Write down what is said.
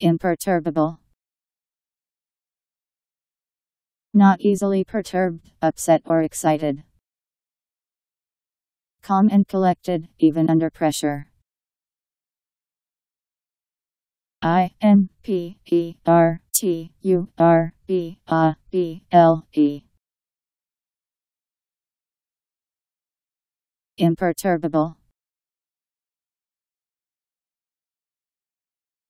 Imperturbable. Not easily perturbed, upset, or excited. Calm and collected, even under pressure. I n p e r t u r b a b l e. Imperturbable.